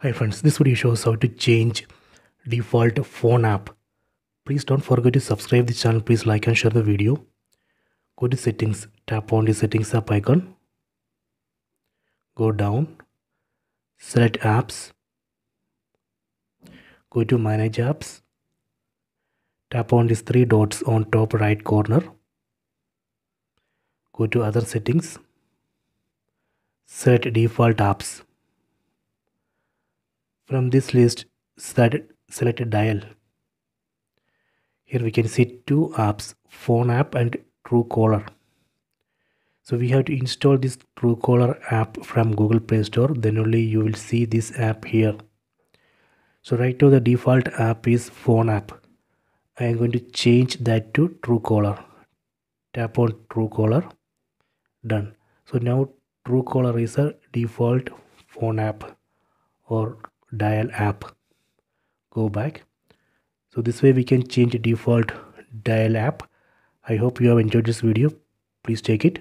Hi friends, this video shows how to change default phone app. Please don't forget to subscribe the channel. Please like and share the video. Go to settings, tap on the settings app icon. Go down, select apps. Go to manage apps. Tap on these three dots on top right corner. Go to other settings. Set default apps. From this list, select, select dial. Here we can see two apps, phone app and Truecaller. So we have to install this Truecaller app from Google Play Store. Then only you will see this app here. So right now the default app is phone app. I am going to change that to Truecaller. Tap on Truecaller. Done. So now Truecaller is a default phone app or dial app go back. So this way we can change default dial app. I hope you have enjoyed this video. Please take it